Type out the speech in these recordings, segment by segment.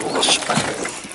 よ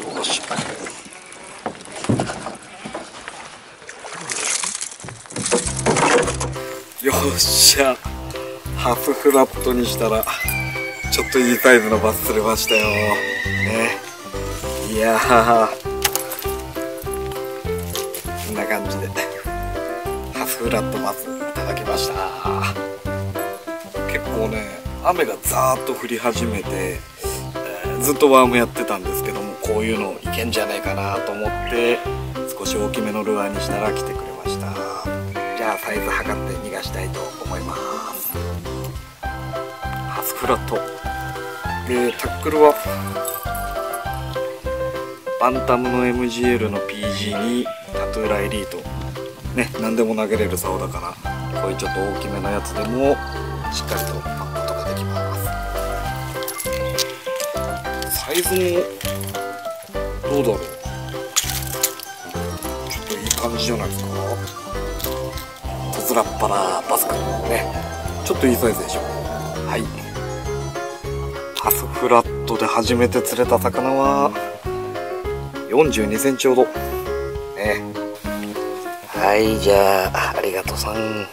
よしよっしゃ。ハーフフラットにしたらちょっといいサイズのバス釣れましたよ。ね。いやー。こんな感じでハーフフラットバスいただきました。結構ね雨がザーッと降り始めて、えーずっとワームやってたんですけどもこういうのいけんじゃないかなと思って少し大きめのルアーにしたら来てくれました。じゃあサイズ測って逃がしたいと思います。ハスフラット。でタックルはバンタムの MGL の PG にタトゥーラエリート。ね何でも投げれる竿だからこういうちょっと大きめのやつでもしっかりとパッことができます。サイズもどうだろう。ちょっといい感じじゃないですか。トズラッパラバスクねちょっといいサイズでしょはい。ハスフラットで初めて釣れた魚は4 2センチほど。ね。はいじゃあありがとうさん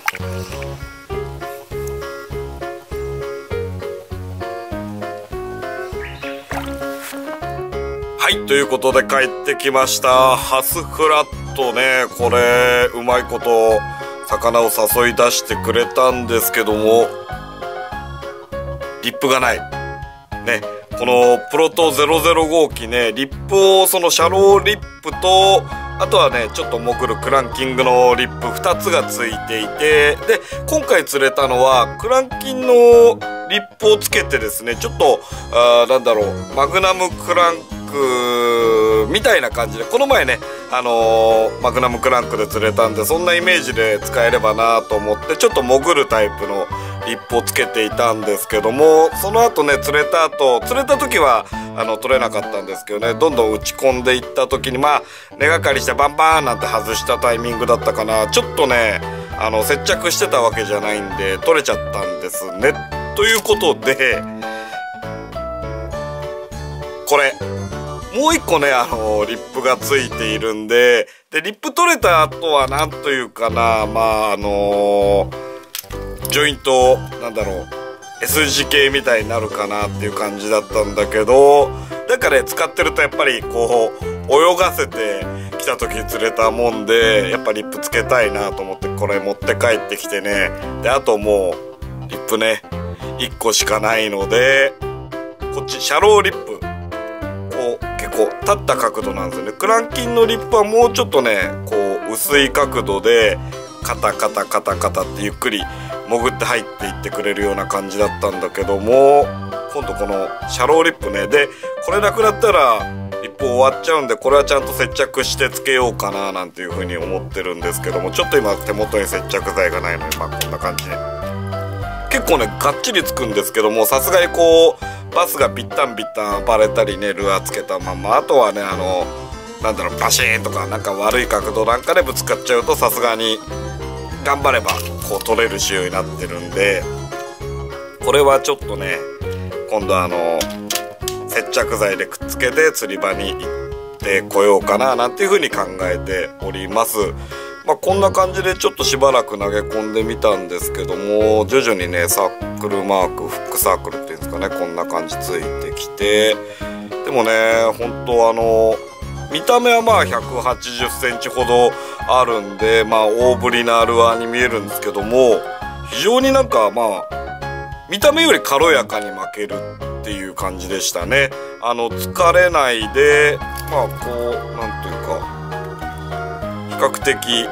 はい、ということで帰ってきました。ハスフラットね、これ、うまいこと、魚を誘い出してくれたんですけども、リップがない。ね、このプロト005号機ねリップをそのシャローリップとあとはねちょっと潜るクランキングのリップ2つがついていてで今回釣れたのはクランキンのリップをつけてですねちょっとあなんだろうマグナムクランキングクみたいな感じでこの前ねあのー、マグナムクランクで釣れたんでそんなイメージで使えればなと思ってちょっと潜るタイプのリップをつけていたんですけどもその後ね釣れた後釣れた時はあの取れなかったんですけどねどんどん打ち込んでいった時にまあ根がかりしてバンバンなんて外したタイミングだったかな。ちょっとねあの接着してたわけじゃないんで取れちゃったんですね。ということでこれ。もう一個ね、あの、リップがついているんで、で、リップ取れた後はなんというかな、まあ、あのー、ジョイント、なんだろう、S 字系みたいになるかなっていう感じだったんだけど、だからね、使ってるとやっぱりこう、泳がせて来た時釣れたもんで、やっぱリップつけたいなと思ってこれ持って帰ってきてね、で、あともう、リップね、1個しかないので、こっち、シャローリップ。こう、立った角度なんですよね。クランキンのリップはもうちょっとね、こう、薄い角度で、カタカタカタカタってゆっくり潜って入っていってくれるような感じだったんだけども今度このシャローリップねでこれなくなったらリップ終わっちゃうんでこれはちゃんと接着してつけようかななんていう風に思ってるんですけどもちょっと今手元に接着剤がないのでまこんな感じで結構ねがっちりつくんですけどもさすがにこうバスがビッタンビッタンバレたりねルアーつけたままあとはねあのなんだろうバシーンとかなんか悪い角度なんかでぶつかっちゃうとさすがに頑張ればこう取れる仕様になってるんでこれはちょっとね今度あの接着剤でくっつけて釣り場に行ってこようかななんていう風に考えております。まあ、こんな感じでちょっとしばらく投げ込んでみたんですけども徐々にねサークルマークフックサークルっていうんですかねこんな感じついてきてでもね本当あの見た目はまあ180センチほどあるんでまあ大ぶりなルアーに見えるんですけども非常になんかまあ見た目より軽やかに負けるっていう感じでしたね。あの疲れないでまあこうなんという較的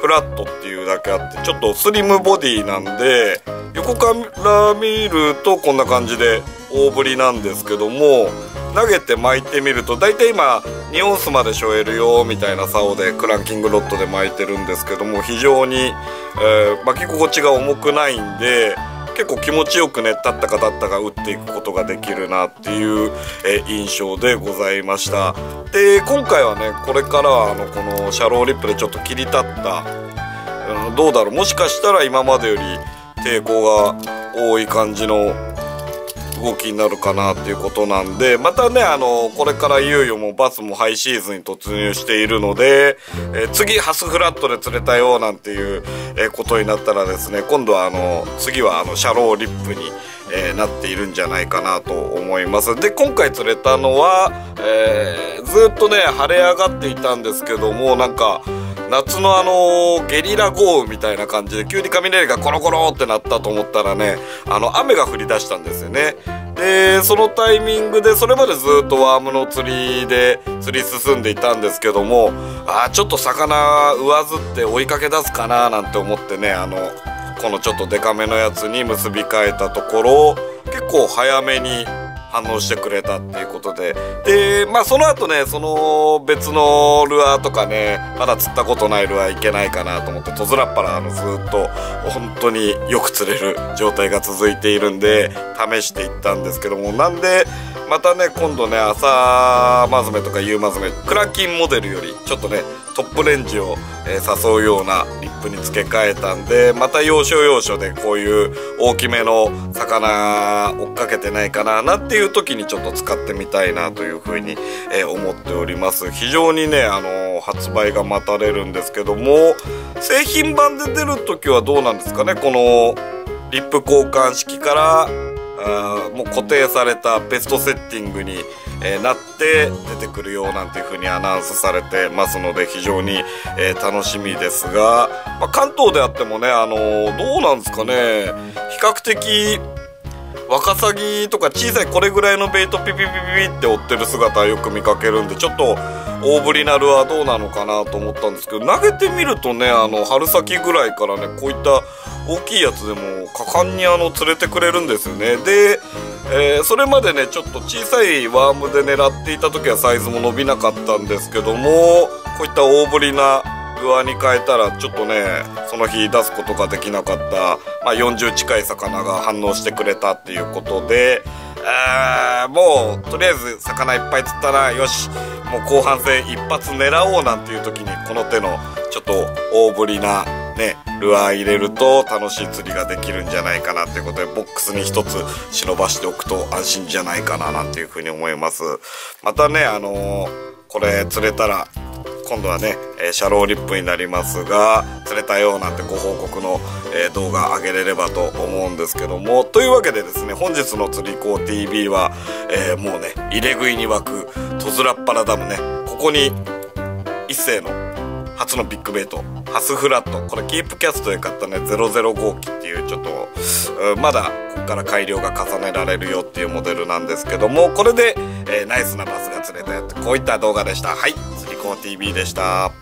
フラットっていうだけあってちょっとスリムボディなんで横から見るとこんな感じで大ぶりなんですけども投げて巻いてみると大体今2オンスまでしょえるよみたいな竿でクランキングロッドで巻いてるんですけども非常に、えー、巻き心地が重くないんで結構気持ちよくね立ったか立ったか打っていくことができるなっていう、え、印象でございました。で今回はねこれからはあのこのシャローリップでちょっと切り立った、うん、どうだろう。もしかしたら今までより抵抗が多い感じの動きになるかなっていうことなんで、またね、あの、これからいよいよもうバスもハイシーズンに突入しているので、え、次ハスフラットで釣れたよなんていう、え、ことになったらですね、今度はあの、次はあの、シャローリップに、えー、なっているんじゃないかなと思います。で、今回釣れたのは、えー、ずっとね、晴れ上がっていたんですけども、なんか、夏のあのゲリラ豪雨みたいな感じで急に雷がコロコロってなったと思ったらねあの雨が降り出したんですよねでそのタイミングでそれまでずっとワームの釣りで釣り進んでいたんですけどもああちょっと魚上ずって追いかけ出すかななんて思ってねあのこのちょっとデカめのやつに結び替えたところ結構早めに反応してくれたっていうことで。で、まあその後ね、その別のルアーとかね、まだ釣ったことないルアーいけないかなと思って、とずらっぱらあのずっと本当によく釣れる状態が続いているんで、試していったんですけども、なんで、またね、今度ね、朝マズメとか夕マズメ、クラキンモデルよりちょっとね、トップレンジを、えー、誘うようなリップに付け替えたんでまた要所要所でこういう大きめの魚追っかけてないかななんていう時にちょっと使ってみたいなというふうに、えー、思っております。非常にねあのー、発売が待たれるんですけども製品版で出る時はどうなんですかね？このリップ交換式からもう固定されたベストセッティングにえー、なって出てくるよなんていう風にアナウンスされてますので非常に、えー、楽しみですが、まあ、関東であってもね、あのー、どうなんですかね。比較的ワカサギとか小さいこれぐらいのベイトピピピピって追ってる姿はよく見かけるんでちょっと大ぶりなルアーどうなのかなと思ったんですけど投げてみるとねあの春先ぐらいからねこういった大きいやつでも果敢にあの釣れてくれるんですよね。で、えー、それまでねちょっと小さいワームで狙っていた時はサイズも伸びなかったんですけどもこういった大ぶりなルアに変えたらちょっとねその日出すことができなかった、まあ、40近い魚が反応してくれたっていうことで、えー、もうとりあえず魚いっぱい釣ったらよしもう後半戦一発狙おうなんていう時にこの手のちょっと大ぶりなねルアー入れると楽しい釣りができるんじゃないかなっていうことでボックスに一つ忍ばしておくと安心じゃないかななんていうふうに思います。またねあのー、これ釣れたら今度はね、えシャローリップになりますが釣れたよなんてご報告の、え動画上げれればと思うんですけども。というわけでですね本日の釣り子 TV は、えー、もうね入れ食いに湧く戸面っ腹ダムね。ここに一斉の初のビッグベイト。初フラット。これキープキャストで買ったね。005機っていうちょっとまだここから改良が重ねられるよっていうモデルなんですけどもこれで、えー、ナイスなバスが釣れたよってこういった動画でした。はい。釣り子 TV でした。